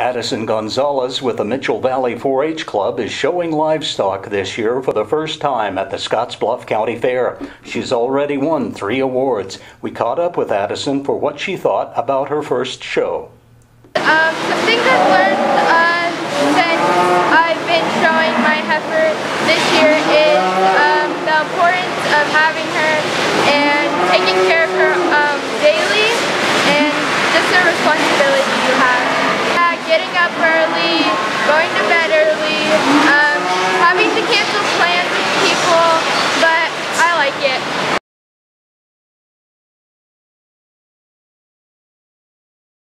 Addison Gonzales with the Mitchell Valley 4 H Club is showing livestock this year for the first time at the Scotts Bluff County Fair. She's already won three awards. We caught up with Addison for what she thought about her first show. Um, some things I've learned uh, since I've been showing my heifer this year is um, the importance of having her and taking care of her um, daily and just the responsibility you have. Yeah, getting up early,